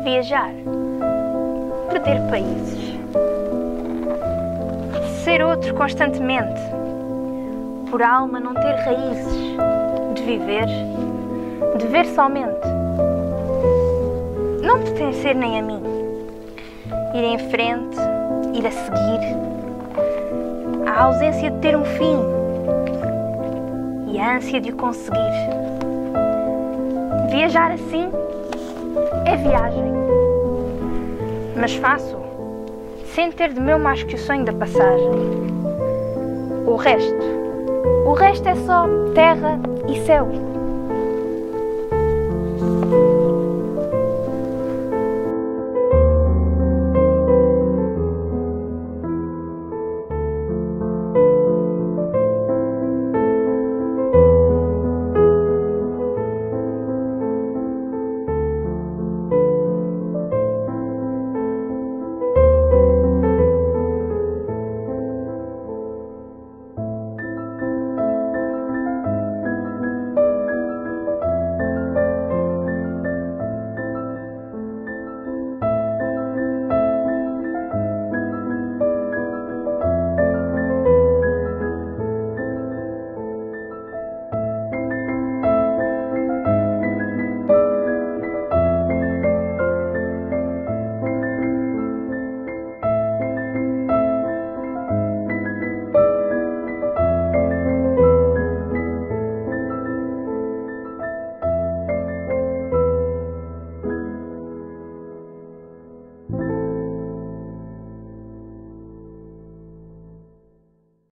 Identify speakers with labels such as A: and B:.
A: viajar, perder países, ser outro constantemente, por alma não ter raízes, de viver, de ver somente, não pertencer nem a mim, ir em frente, ir a seguir, a ausência de ter um fim e a ânsia de o conseguir. Viajar assim é viagem, mas faço sem ter de meu mais que o sonho da passagem. O resto, o resto é só terra e céu.